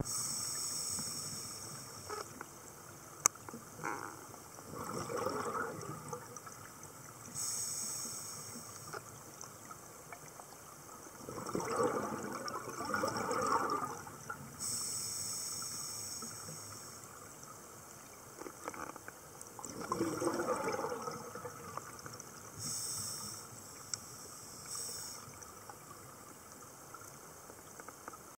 you